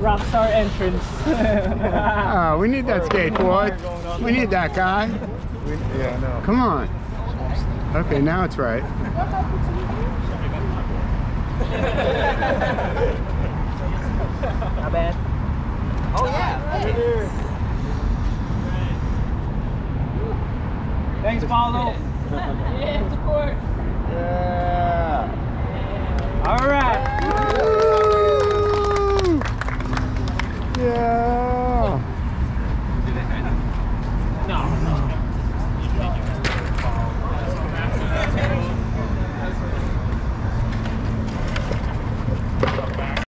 Rockstar entrance. Oh, we need that skateboard. We need that guy. Yeah, I know. Come on. Okay, now it's right. Not bad. Oh yeah. Thanks, Paulo. Yeah, support. Yeah. All right. Yeah.